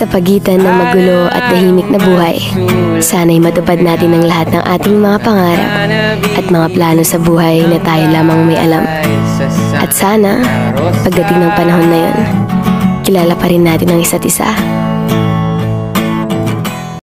Sa pagitan ng magulo at tahimik na buhay, sana'y matupad natin ang lahat ng ating mga pangarap at mga plano sa buhay na tayo lamang may alam. At sana, pagdating ng panahon na yun, kilala pa rin natin ang isa't isa